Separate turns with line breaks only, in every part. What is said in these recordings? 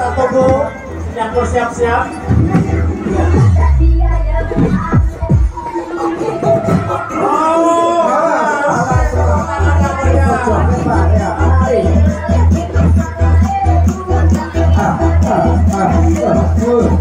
Togo yang
bersiap-siap. Oh,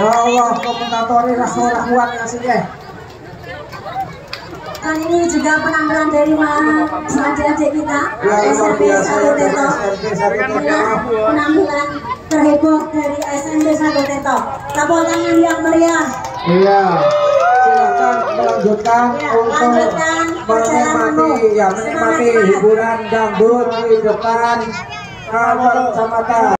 Ya Allah, komentatori rasa kuat sih.
ya. Kali ini juga penampilan dari mas adik-adik kita
ya,
SMP
Satu Teto.
Penampilan terheboh dari SMP Satu Teto. Tepuk tangan yang meriah.
Iya. Silakan
ya,
untuk menikmati, ya, menikmati hiburan dangdut di depan kamar kecamatan.